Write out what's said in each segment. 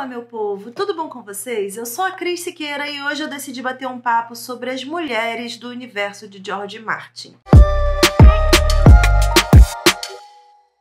Fala, meu povo, tudo bom com vocês? Eu sou a Cris Siqueira e hoje eu decidi bater um papo sobre as mulheres do universo de George Martin.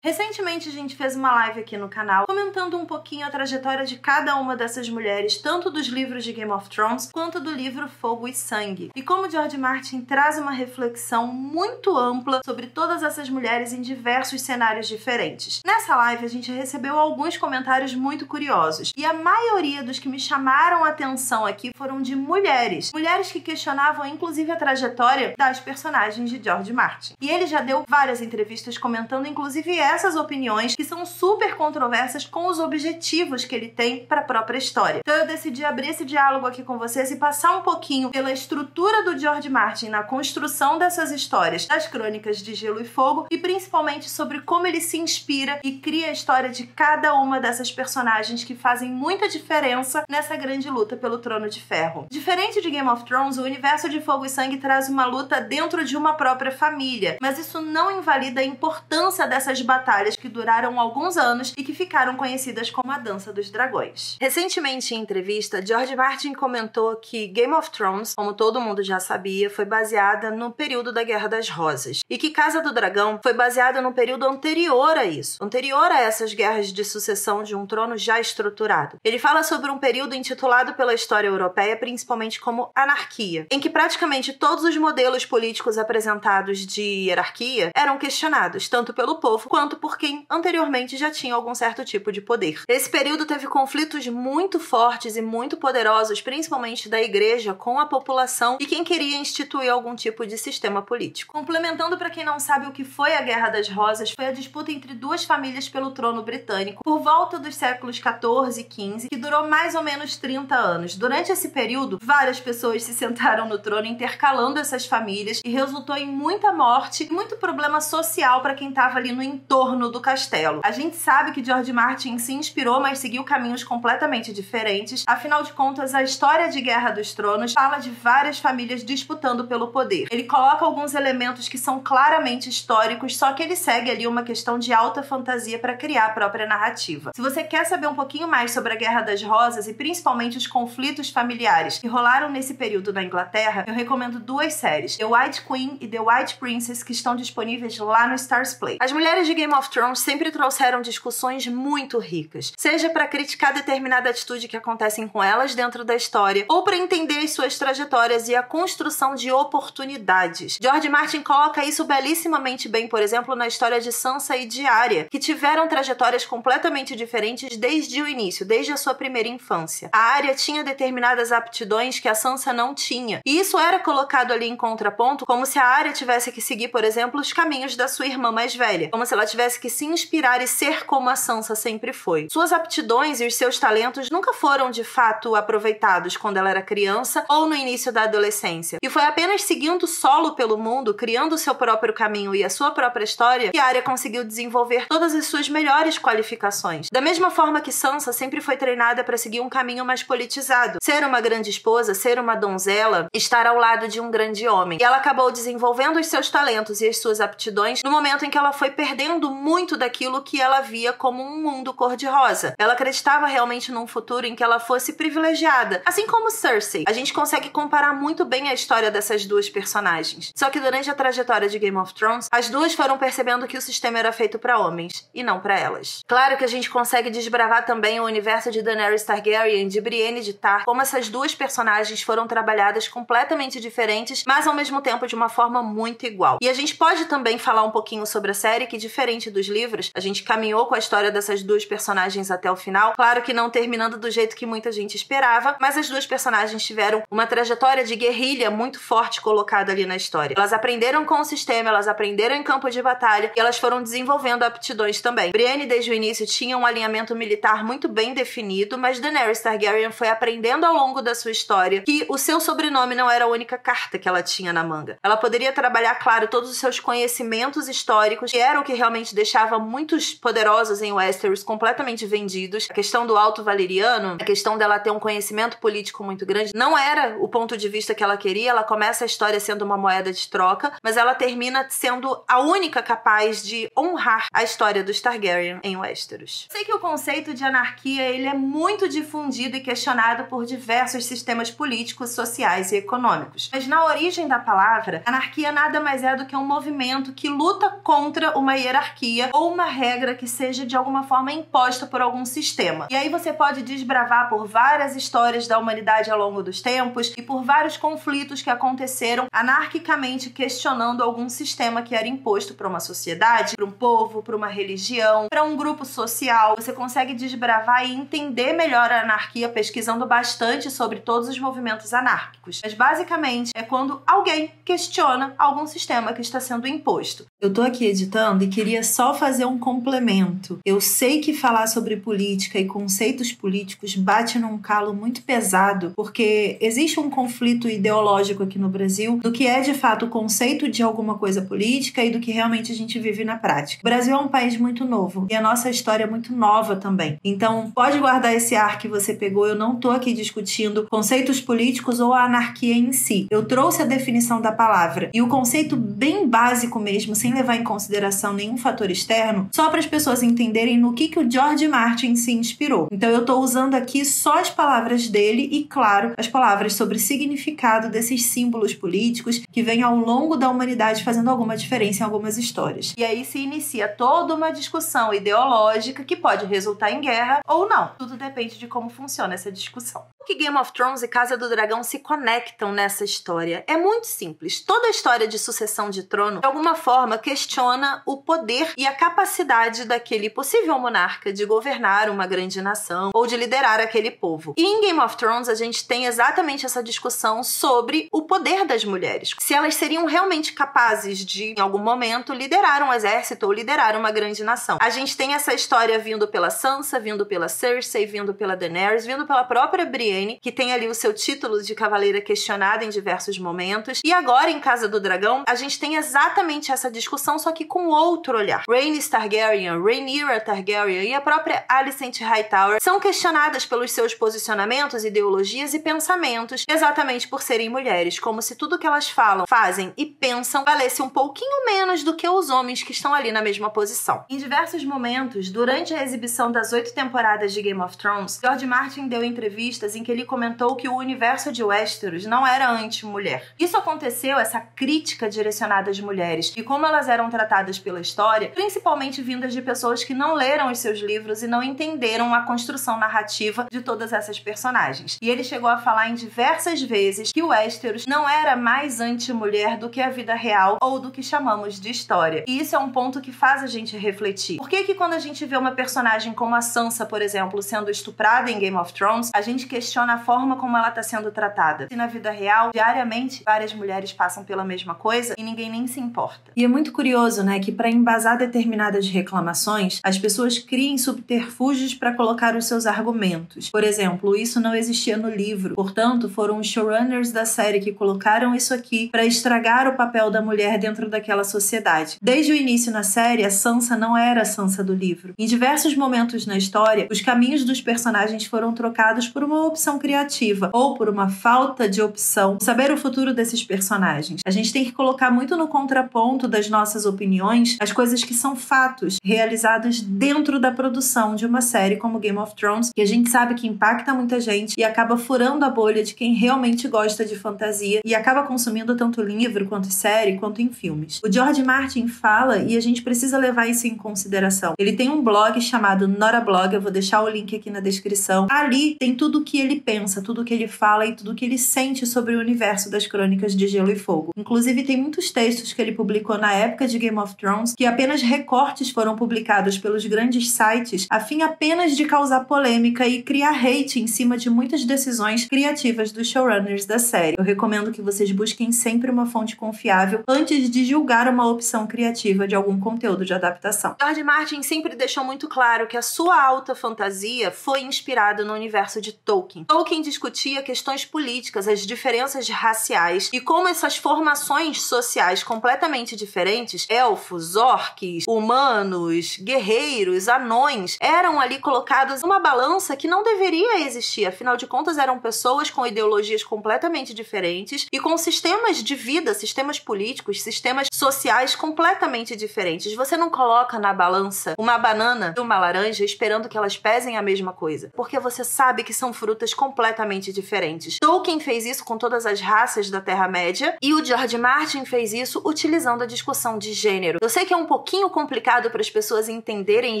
Recentemente a gente fez uma live aqui no canal comentando um pouquinho a trajetória de cada uma dessas mulheres, tanto dos livros de Game of Thrones quanto do livro Fogo e Sangue. E como George Martin traz uma reflexão muito ampla sobre todas essas mulheres em diversos cenários diferentes. Nessa live a gente recebeu alguns comentários muito curiosos e a maioria dos que me chamaram a atenção aqui foram de mulheres, mulheres que questionavam inclusive a trajetória das personagens de George Martin. E ele já deu várias entrevistas comentando inclusive essa essas opiniões que são super controversas com os objetivos que ele tem para a própria história. Então eu decidi abrir esse diálogo aqui com vocês e passar um pouquinho pela estrutura do George Martin na construção dessas histórias, das crônicas de Gelo e Fogo e principalmente sobre como ele se inspira e cria a história de cada uma dessas personagens que fazem muita diferença nessa grande luta pelo trono de ferro. Diferente de Game of Thrones, o universo de Fogo e Sangue traz uma luta dentro de uma própria família, mas isso não invalida a importância dessas batalhas batalhas que duraram alguns anos e que ficaram conhecidas como a Dança dos Dragões. Recentemente, em entrevista, George Martin comentou que Game of Thrones, como todo mundo já sabia, foi baseada no período da Guerra das Rosas e que Casa do Dragão foi baseada no período anterior a isso, anterior a essas guerras de sucessão de um trono já estruturado. Ele fala sobre um período intitulado pela história europeia principalmente como anarquia, em que praticamente todos os modelos políticos apresentados de hierarquia eram questionados, tanto pelo povo quanto por quem anteriormente já tinha algum certo tipo de poder. Esse período teve conflitos muito fortes e muito poderosos, principalmente da igreja com a população e quem queria instituir algum tipo de sistema político. Complementando para quem não sabe o que foi a Guerra das Rosas, foi a disputa entre duas famílias pelo trono britânico por volta dos séculos 14 e 15, que durou mais ou menos 30 anos. Durante esse período, várias pessoas se sentaram no trono intercalando essas famílias e resultou em muita morte e muito problema social para quem estava ali no entorno do castelo. A gente sabe que George Martin se inspirou, mas seguiu caminhos completamente diferentes. Afinal de contas, a história de Guerra dos Tronos fala de várias famílias disputando pelo poder. Ele coloca alguns elementos que são claramente históricos, só que ele segue ali uma questão de alta fantasia para criar a própria narrativa. Se você quer saber um pouquinho mais sobre a Guerra das Rosas e principalmente os conflitos familiares que rolaram nesse período na Inglaterra, eu recomendo duas séries, The White Queen e The White Princess, que estão disponíveis lá no Stars Play. As mulheres de Game of Thrones sempre trouxeram discussões muito ricas, seja para criticar determinada atitude que acontecem com elas dentro da história, ou para entender as suas trajetórias e a construção de oportunidades. George Martin coloca isso belíssimamente bem, por exemplo, na história de Sansa e de Arya, que tiveram trajetórias completamente diferentes desde o início, desde a sua primeira infância. A Arya tinha determinadas aptidões que a Sansa não tinha, e isso era colocado ali em contraponto, como se a Arya tivesse que seguir, por exemplo, os caminhos da sua irmã mais velha, como se ela tivesse tivesse que se inspirar e ser como a Sansa sempre foi. Suas aptidões e os seus talentos nunca foram de fato aproveitados quando ela era criança ou no início da adolescência. E foi apenas seguindo solo pelo mundo, criando seu próprio caminho e a sua própria história, que Arya conseguiu desenvolver todas as suas melhores qualificações. Da mesma forma que Sansa sempre foi treinada para seguir um caminho mais politizado, ser uma grande esposa, ser uma donzela, estar ao lado de um grande homem. E ela acabou desenvolvendo os seus talentos e as suas aptidões no momento em que ela foi perdendo muito daquilo que ela via como um mundo cor-de-rosa. Ela acreditava realmente num futuro em que ela fosse privilegiada, assim como Cersei. A gente consegue comparar muito bem a história dessas duas personagens. Só que durante a trajetória de Game of Thrones, as duas foram percebendo que o sistema era feito para homens e não para elas. Claro que a gente consegue desbravar também o universo de Daenerys Targaryen, de Brienne de Tar, como essas duas personagens foram trabalhadas completamente diferentes, mas ao mesmo tempo de uma forma muito igual. E a gente pode também falar um pouquinho sobre a série que diferente dos livros, a gente caminhou com a história dessas duas personagens até o final. Claro que não terminando do jeito que muita gente esperava, mas as duas personagens tiveram uma trajetória de guerrilha muito forte colocada ali na história. Elas aprenderam com o sistema, elas aprenderam em campo de batalha e elas foram desenvolvendo aptidões também. Brienne, desde o início, tinha um alinhamento militar muito bem definido, mas Daenerys Targaryen foi aprendendo ao longo da sua história que o seu sobrenome não era a única carta que ela tinha na manga. Ela poderia trabalhar, claro, todos os seus conhecimentos históricos, que era o que realmente deixava muitos poderosos em Westeros completamente vendidos. A questão do Alto Valeriano, a questão dela ter um conhecimento político muito grande, não era o ponto de vista que ela queria. Ela começa a história sendo uma moeda de troca, mas ela termina sendo a única capaz de honrar a história dos Targaryen em Westeros. Sei que o conceito de anarquia ele é muito difundido e questionado por diversos sistemas políticos, sociais e econômicos. Mas na origem da palavra, anarquia nada mais é do que um movimento que luta contra uma hierarquia ou uma regra que seja de alguma forma imposta por algum sistema. E aí você pode desbravar por várias histórias da humanidade ao longo dos tempos e por vários conflitos que aconteceram anarquicamente questionando algum sistema que era imposto para uma sociedade, para um povo, para uma religião, para um grupo social. Você consegue desbravar e entender melhor a anarquia pesquisando bastante sobre todos os movimentos anárquicos. Mas basicamente é quando alguém questiona algum sistema que está sendo imposto. Eu tô aqui editando e queria só fazer um complemento. Eu sei que falar sobre política e conceitos políticos bate num calo muito pesado, porque existe um conflito ideológico aqui no Brasil do que é de fato o conceito de alguma coisa política e do que realmente a gente vive na prática. O Brasil é um país muito novo e a nossa história é muito nova também. Então, pode guardar esse ar que você pegou. Eu não tô aqui discutindo conceitos políticos ou a anarquia em si. Eu trouxe a definição da palavra e o conceito bem básico mesmo, sem levar em consideração nenhum fator externo, só para as pessoas entenderem no que, que o George Martin se inspirou. Então eu estou usando aqui só as palavras dele e, claro, as palavras sobre significado desses símbolos políticos que vêm ao longo da humanidade fazendo alguma diferença em algumas histórias. E aí se inicia toda uma discussão ideológica que pode resultar em guerra ou não. Tudo depende de como funciona essa discussão que Game of Thrones e Casa do Dragão se conectam nessa história? É muito simples. Toda a história de sucessão de trono, de alguma forma, questiona o poder e a capacidade daquele possível monarca de governar uma grande nação ou de liderar aquele povo. E em Game of Thrones a gente tem exatamente essa discussão sobre o poder das mulheres. Se elas seriam realmente capazes de, em algum momento, liderar um exército ou liderar uma grande nação. A gente tem essa história vindo pela Sansa, vindo pela Cersei, vindo pela Daenerys, vindo pela própria Brienne Brienne, que tem ali o seu título de cavaleira questionada em diversos momentos. E agora, em Casa do Dragão, a gente tem exatamente essa discussão, só que com outro olhar. Rhaenys Targaryen, Rhaenyra Targaryen e a própria Alicent Hightower são questionadas pelos seus posicionamentos, ideologias e pensamentos, exatamente por serem mulheres, como se tudo que elas falam, fazem e pensam valesse um pouquinho menos do que os homens que estão ali na mesma posição. Em diversos momentos, durante a exibição das oito temporadas de Game of Thrones, George Martin deu entrevistas em que ele comentou que o universo de Westeros não era anti-mulher. Isso aconteceu, essa crítica direcionada às mulheres e como elas eram tratadas pela história, principalmente vindas de pessoas que não leram os seus livros e não entenderam a construção narrativa de todas essas personagens. E ele chegou a falar em diversas vezes que o Westeros não era mais anti-mulher do que a vida real ou do que chamamos de história. E isso é um ponto que faz a gente refletir. Por que que quando a gente vê uma personagem como a Sansa, por exemplo, sendo estuprada em Game of Thrones, a gente questiona a forma como ela está sendo tratada. E na vida real, diariamente, várias mulheres passam pela mesma coisa e ninguém nem se importa. E é muito curioso, né, que para embasar determinadas reclamações, as pessoas criem subterfúgios para colocar os seus argumentos. Por exemplo, isso não existia no livro, portanto, foram os showrunners da série que colocaram isso aqui para estragar o papel da mulher dentro daquela sociedade. Desde o início na série, a Sansa não era a Sansa do livro. Em diversos momentos na história, os caminhos dos personagens foram trocados por uma opção criativa ou por uma falta de opção, saber o futuro desses personagens. A gente tem que colocar muito no contraponto das nossas opiniões as coisas que são fatos realizados dentro da produção de uma série como Game of Thrones, que a gente sabe que impacta muita gente e acaba furando a bolha de quem realmente gosta de fantasia e acaba consumindo tanto livro quanto série quanto em filmes. O George Martin fala e a gente precisa levar isso em consideração. Ele tem um blog chamado Nora Blog, eu vou deixar o link aqui na descrição. Ali tem tudo o que ele pensa, tudo que ele fala e tudo que ele sente sobre o universo das Crônicas de Gelo e Fogo. Inclusive, tem muitos textos que ele publicou na época de Game of Thrones que apenas recortes foram publicados pelos grandes sites a fim apenas de causar polêmica e criar hate em cima de muitas decisões criativas dos showrunners da série. Eu recomendo que vocês busquem sempre uma fonte confiável antes de julgar uma opção criativa de algum conteúdo de adaptação. George Martin sempre deixou muito claro que a sua alta fantasia foi inspirada no universo de Tolkien Tolkien. Discutia questões políticas, as diferenças raciais e como essas formações sociais completamente diferentes, elfos, orques, humanos, guerreiros, anões, eram ali colocados numa balança que não deveria existir. Afinal de contas, eram pessoas com ideologias completamente diferentes e com sistemas de vida, sistemas políticos, sistemas sociais completamente diferentes. Você não coloca na balança uma banana e uma laranja esperando que elas pesem a mesma coisa, porque você sabe que são frutas completamente diferentes. Tolkien fez isso com todas as raças da Terra-média e o George Martin fez isso utilizando a discussão de gênero. Eu sei que é um pouquinho complicado para as pessoas entenderem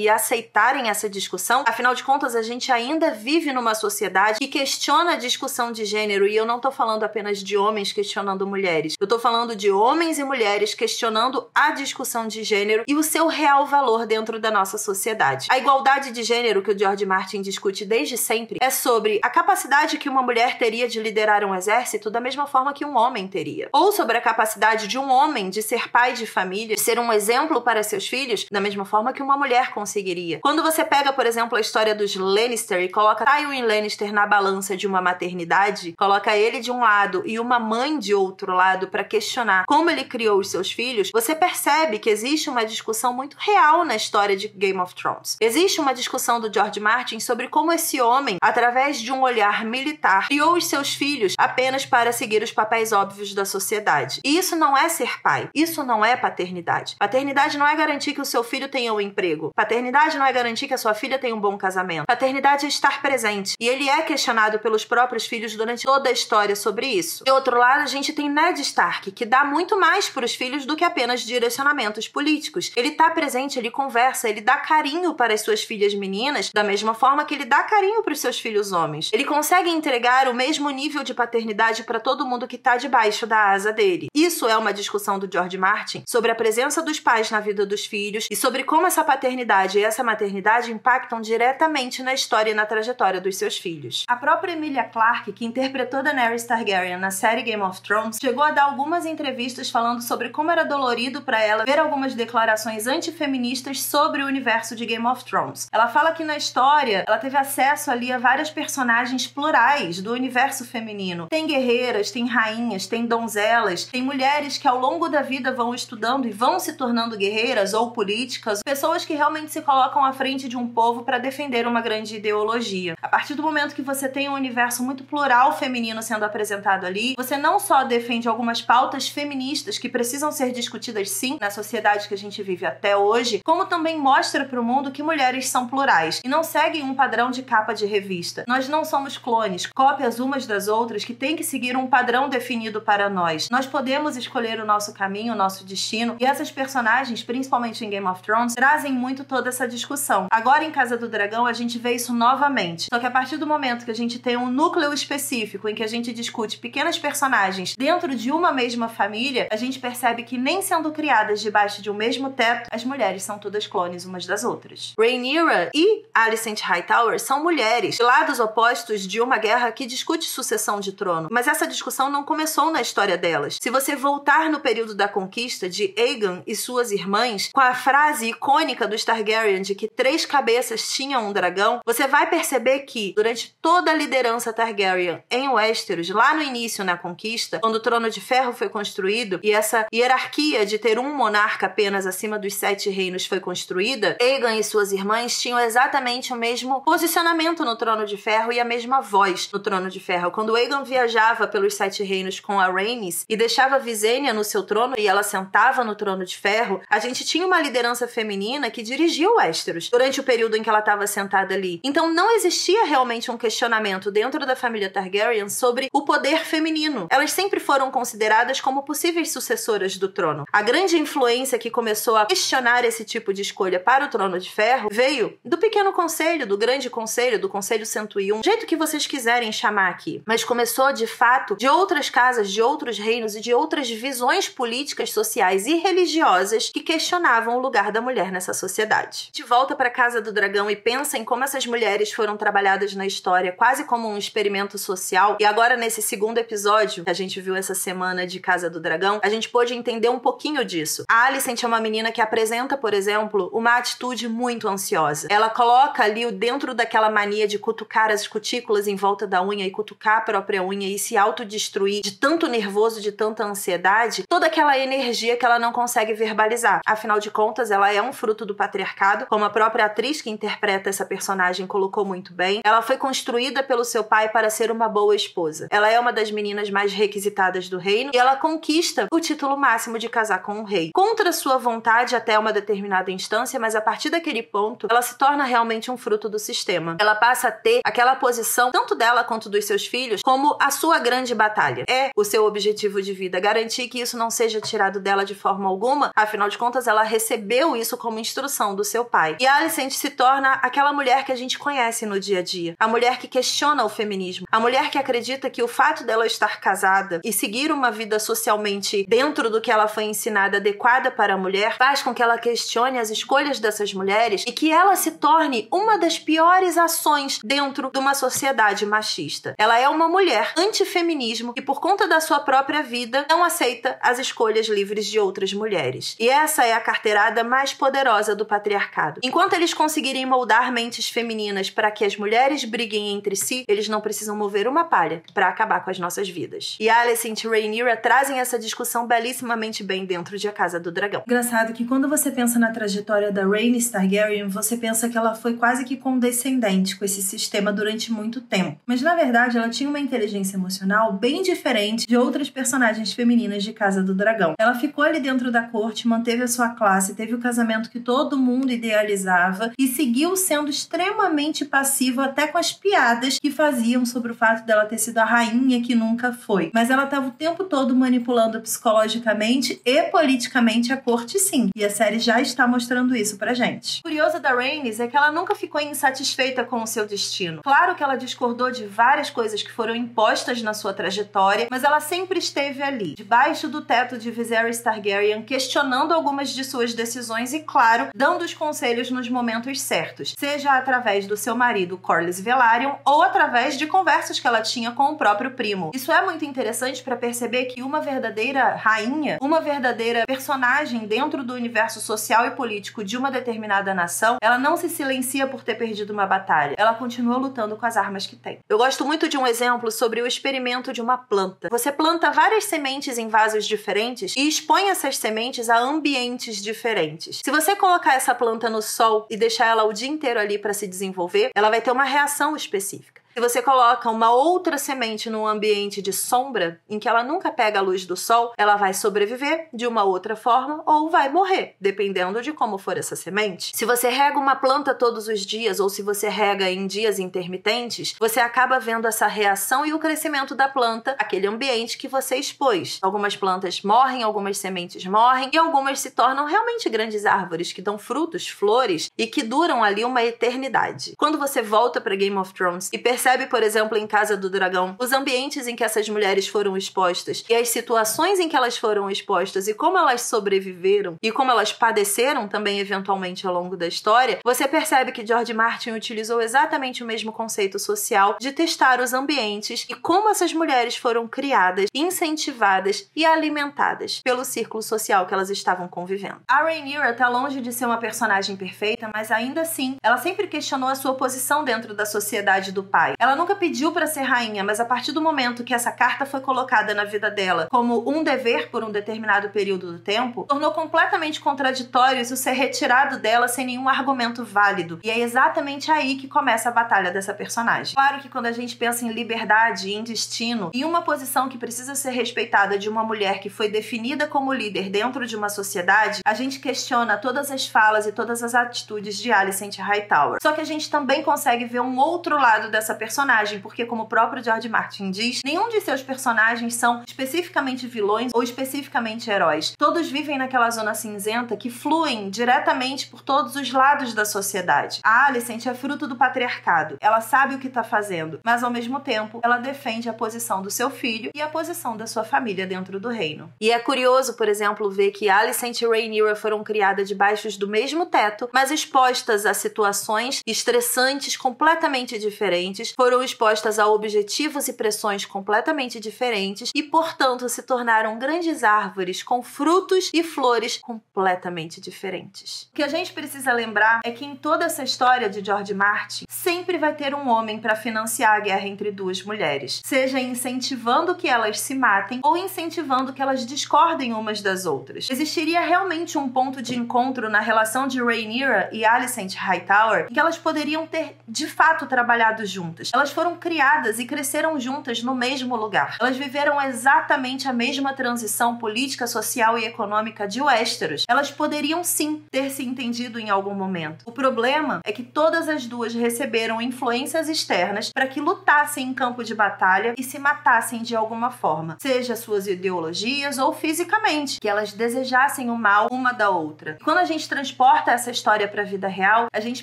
e aceitarem essa discussão, afinal de contas, a gente ainda vive numa sociedade que questiona a discussão de gênero e eu não tô falando apenas de homens questionando mulheres. Eu tô falando de homens e mulheres questionando a discussão de gênero e o seu real valor dentro da nossa sociedade. A igualdade de gênero que o George Martin discute desde sempre é sobre a capacidade que uma mulher teria de liderar um exército da mesma forma que um homem teria, ou sobre a capacidade de um homem de ser pai de família, de ser um exemplo para seus filhos da mesma forma que uma mulher conseguiria. Quando você pega, por exemplo, a história dos Lannister e coloca Tywin Lannister na balança de uma maternidade, coloca ele de um lado e uma mãe de outro lado para questionar como ele criou os seus filhos, você percebe que existe uma discussão muito real na história de Game of Thrones. Existe uma discussão do George Martin sobre como esse homem, através de um olhar militar, criou os seus filhos apenas para seguir os papéis óbvios da sociedade. E isso não é ser pai, isso não é paternidade. Paternidade não é garantir que o seu filho tenha um emprego. Paternidade não é garantir que a sua filha tenha um bom casamento. Paternidade é estar presente. E ele é questionado pelos próprios filhos durante toda a história sobre isso. De outro lado, a gente tem Ned Stark, que dá muito mais para os filhos do que apenas direcionamentos políticos. Ele tá presente, ele conversa, ele dá carinho para as suas filhas meninas, da mesma forma que ele dá carinho para os seus filhos homens. Ele consegue entregar o mesmo nível de paternidade para todo mundo que tá debaixo da asa dele. Isso é uma discussão do George Martin sobre a presença dos pais na vida dos filhos e sobre como essa paternidade e essa maternidade impactam diretamente na história e na trajetória dos seus filhos. A própria Emilia Clarke, que interpretou Daenerys Targaryen na série Game of Thrones, chegou a dar algumas entrevistas falando sobre como era dolorido para ela ver algumas declarações antifeministas sobre o universo de Game of Thrones. Ela fala que na história ela teve acesso ali a várias personagens plurais do universo feminino. Tem guerreiras, tem rainhas, tem donzelas, tem mulheres que ao longo da vida vão estudando e vão se tornando guerreiras ou políticas, pessoas que realmente se colocam à frente de um povo para defender uma grande ideologia. A partir do momento que você tem um universo muito plural feminino sendo apresentado ali, você não só defende algumas pautas feministas que precisam ser discutidas sim na sociedade que a gente vive até hoje, como também mostra para o mundo que mulheres são plurais e não seguem um padrão de capa de revista. Nós não somos clones, cópias umas das outras que têm que seguir um padrão definido para nós. Nós podemos escolher o nosso caminho, o nosso destino, e essas personagens, principalmente em Game of Thrones, trazem muito toda essa discussão. Agora em Casa do Dragão a gente vê isso novamente. Só que a partir do momento que a gente tem um núcleo específico em que a gente discute pequenas personagens dentro de uma mesma família, a gente percebe que nem sendo criadas debaixo de um mesmo teto, as mulheres são todas clones umas das outras. Rhaenyra e Alicent Hightower são mulheres, de lados opostos de uma guerra que discute sucessão de trono. Mas essa discussão não começou na história delas. Se você voltar no período da conquista de Aegon e suas irmãs, com a frase icônica dos Targaryen de que três cabeças tinham um dragão, você vai perceber que, durante toda a liderança Targaryen em Westeros, lá no início na conquista, quando o Trono de Ferro foi construído e essa hierarquia de ter um monarca apenas acima dos sete reinos foi construída, Aegon e suas irmãs tinham exatamente o mesmo posicionamento no Trono de Ferro e a mesma voz no Trono de Ferro. Quando Aegon viajava pelos sete reinos com a Rhaenys e deixava Visenya no seu trono e ela sentava no Trono de Ferro, a gente tinha uma liderança feminina que dirigia o Westeros durante o período em que ela estava sentada ali. Então não existia realmente um questionamento dentro da família Targaryen sobre o poder feminino. Elas sempre foram consideradas como possíveis sucessoras do trono. A grande influência que começou a questionar esse tipo de escolha para o Trono de Ferro veio do pequeno conselho, do grande conselho, do conselho 101, do jeito que vocês quiserem chamar aqui. Mas começou de fato de outras casas, de outros reinos e de outras visões políticas, sociais e religiosas que questionavam o lugar da mulher nessa sociedade. De volta para Casa do Dragão e pensa em como essas mulheres foram trabalhadas na história quase como um experimento social. E agora nesse segundo episódio que a gente viu essa semana de Casa do Dragão, a gente pôde entender um pouquinho disso. A Alicent é uma menina que apresenta, por exemplo, uma atitude muito ansiosa. Ela coloca ali dentro daquela mania de cutucar as cutículas em volta da unha e cutucar a própria unha e se autodestruir de tanto nervoso, de tanta ansiedade, toda aquela energia que ela não consegue verbalizar. Afinal de contas, ela é um fruto do patriarcado, como a própria atriz que interpreta essa personagem colocou muito bem. Ela foi construída pelo seu pai para ser uma boa esposa. Ela é uma das meninas mais requisitadas do reino e ela conquista o título máximo de casar com o rei. Contra sua vontade até uma determinada instância, mas a partir daquele ponto, ela se torna realmente um fruto do sistema. Ela passa a ter aquela posição, tanto dela quanto dos seus filhos, como a sua grande batalha. É o seu objetivo de vida, garantir que isso não seja tirado dela de forma alguma, afinal de contas, ela recebeu isso como instrução do seu pai. E Alicent se torna aquela mulher que a gente conhece no dia a dia, a mulher que questiona o feminismo, a mulher que acredita que o fato dela estar casada e seguir uma vida socialmente dentro do que ela foi ensinada adequada para a mulher faz com que ela questione as escolhas dessas mulheres e que ela se torne uma das piores ações dentro de uma sociedade machista. Ela é uma mulher antifeminismo e por conta da sua própria vida não aceita as escolhas livres de outras mulheres. E essa é a carteirada mais poderosa do patriarcado. Enquanto eles conseguirem moldar mentes femininas para que as mulheres briguem entre si, eles não precisam mover uma palha para acabar com as nossas vidas. E Alicent e Rhaenyra trazem essa discussão belíssimamente bem dentro de A Casa do Dragão. Engraçado que quando você pensa na trajetória da Rhaenys Targaryen, você pensa que ela foi quase que condescendente com esse sistema durante muito tempo. Mas na verdade, ela tinha uma inteligência emocional bem diferente de outras personagens femininas de Casa do Dragão. Ela ficou ali dentro da corte, manteve sua classe, teve o casamento que todo mundo idealizava e seguiu sendo extremamente passiva até com as piadas que faziam sobre o fato dela ter sido a rainha que nunca foi. Mas ela estava o tempo todo manipulando psicologicamente e politicamente a corte, sim. E a série já está mostrando isso pra gente. O curioso da Rhaenys é que ela nunca ficou insatisfeita com o seu destino. Claro que ela discordou de várias coisas que foram impostas na sua trajetória, mas ela sempre esteve ali, debaixo do teto de Viserys Targaryen, questionando algumas de suas decisões e, claro, dando os conselhos nos momentos certos, seja através do seu marido Corlys Velaryon ou através de conversas que ela tinha com o próprio primo. Isso é muito interessante para perceber que uma verdadeira rainha, uma verdadeira personagem dentro do universo social e político de uma determinada nação, ela não se silencia por ter perdido uma batalha. Ela continua lutando com as armas que tem. Eu gosto muito de um exemplo sobre o experimento de uma planta. Você planta várias sementes em vasos diferentes e expõe essas sementes a ambientes diferentes. Se você colocar essa planta no sol e deixar ela o dia inteiro ali para se desenvolver, ela vai ter uma reação específica. Se você coloca uma outra semente num ambiente de sombra, em que ela nunca pega a luz do sol, ela vai sobreviver de uma outra forma ou vai morrer, dependendo de como for essa semente. Se você rega uma planta todos os dias ou se você rega em dias intermitentes, você acaba vendo essa reação e o crescimento da planta, aquele ambiente que você expôs. Algumas plantas morrem, algumas sementes morrem e algumas se tornam realmente grandes árvores que dão frutos, flores e que duram ali uma eternidade. Quando você volta para Game of Thrones e percebe percebe, por exemplo, em Casa do Dragão, os ambientes em que essas mulheres foram expostas e as situações em que elas foram expostas e como elas sobreviveram e como elas padeceram também eventualmente ao longo da história, você percebe que George Martin utilizou exatamente o mesmo conceito social de testar os ambientes e como essas mulheres foram criadas, incentivadas e alimentadas pelo círculo social que elas estavam convivendo. A Rhaenyra tá longe de ser uma personagem perfeita, mas ainda assim, ela sempre questionou a sua posição dentro da sociedade do pai. Ela nunca pediu para ser rainha, mas a partir do momento que essa carta foi colocada na vida dela como um dever por um determinado período do tempo, tornou completamente contraditório isso ser retirado dela sem nenhum argumento válido. E é exatamente aí que começa a batalha dessa personagem. Claro que quando a gente pensa em liberdade, em destino e uma posição que precisa ser respeitada de uma mulher que foi definida como líder dentro de uma sociedade, a gente questiona todas as falas e todas as atitudes de Alicent Hightower. Só que a gente também consegue ver um outro lado dessa personagem porque, como o próprio George Martin diz, nenhum de seus personagens são especificamente vilões ou especificamente heróis. Todos vivem naquela zona cinzenta que fluem diretamente por todos os lados da sociedade. A Alicent é fruto do patriarcado. Ela sabe o que está fazendo, mas ao mesmo tempo ela defende a posição do seu filho e a posição da sua família dentro do reino. E é curioso, por exemplo, ver que Alicent e Rhaenyra foram criadas debaixo do mesmo teto, mas expostas a situações estressantes completamente diferentes atitudes foram expostas a objetivos e pressões completamente diferentes e, portanto, se tornaram grandes árvores com frutos e flores completamente diferentes. O que a gente precisa lembrar é que em toda essa história de George Martin, sempre vai ter um homem para financiar a guerra entre duas mulheres, seja incentivando que elas se matem ou incentivando que elas discordem umas das outras. Existiria realmente um ponto de encontro na relação de Rhaenyra e Alicent Hightower em que elas poderiam ter de fato trabalhado juntas. Elas foram criadas e cresceram juntas no mesmo lugar. Elas viveram exatamente a mesma transição política, social e econômica de Westeros. Elas poderiam sim ter se entendido em algum momento. O problema é que todas as duas receberam influências externas para que lutassem em campo de batalha e se matassem de alguma forma, seja suas ideologias ou fisicamente, que elas desejassem o mal uma da outra. Quando a gente transporta essa história para a vida real, a gente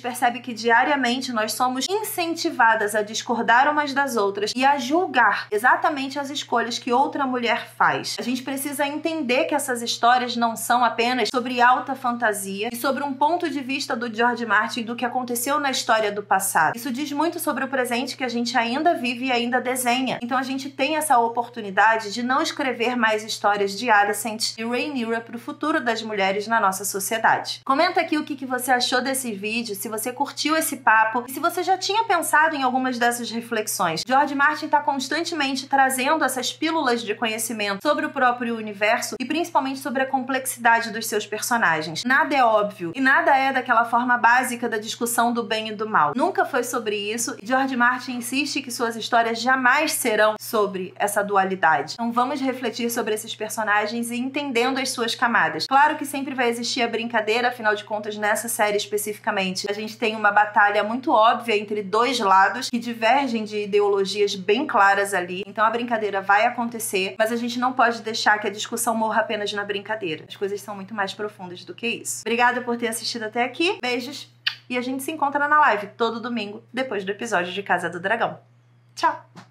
percebe que diariamente nós somos incentivadas a discordar umas das outras e a julgar exatamente as escolhas que outra mulher faz. A gente precisa entender que essas histórias não são apenas sobre alta fantasia e sobre um ponto de vista do George Martin do que aconteceu na história do passado. Isso diz muito sobre o presente que a gente ainda vive e ainda desenha. Então a gente tem essa oportunidade de não escrever mais histórias de Alicent e Rhaenyra para o futuro das mulheres na nossa sociedade. Comenta aqui o que, você achou desse vídeo, se você curtiu esse papo e se você já tinha pensado em dessas reflexões. George Martin está constantemente trazendo essas pílulas de conhecimento sobre o próprio universo e principalmente sobre a complexidade dos seus personagens. Nada é óbvio e nada é daquela forma básica da discussão do bem e do mal. Nunca foi sobre isso e George Martin insiste que suas histórias jamais serão sobre essa dualidade. Então vamos refletir sobre esses personagens e entendendo as suas camadas. Claro que sempre vai existir a brincadeira, afinal de contas, nessa série especificamente, a gente tem uma batalha muito óbvia entre dois lados que divergem de ideologias bem claras ali. Então a brincadeira vai acontecer, mas a gente não pode deixar que a discussão morra apenas na brincadeira. As coisas são muito mais profundas do que isso. Obrigada por ter assistido até aqui. Beijos e a gente se encontra na live todo domingo depois do episódio de Casa do Dragão. Tchau!